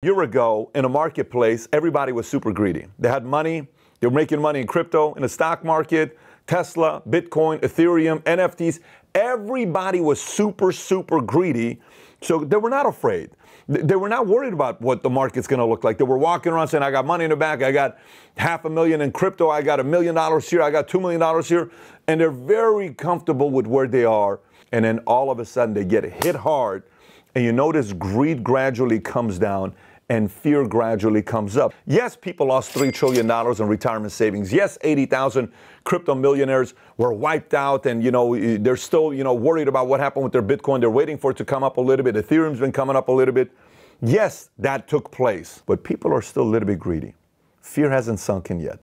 year ago in a marketplace, everybody was super greedy. They had money, they were making money in crypto, in the stock market, Tesla, Bitcoin, Ethereum, NFTs. Everybody was super, super greedy. So they were not afraid. They were not worried about what the market's going to look like. They were walking around saying, I got money in the bank. I got half a million in crypto. I got a million dollars here. I got $2 million here. And they're very comfortable with where they are. And then all of a sudden they get hit hard. And you notice greed gradually comes down and fear gradually comes up. Yes, people lost $3 trillion in retirement savings. Yes, 80,000 crypto millionaires were wiped out and, you know, they're still, you know, worried about what happened with their Bitcoin. They're waiting for it to come up a little bit. Ethereum's been coming up a little bit. Yes, that took place, but people are still a little bit greedy. Fear hasn't sunk in yet.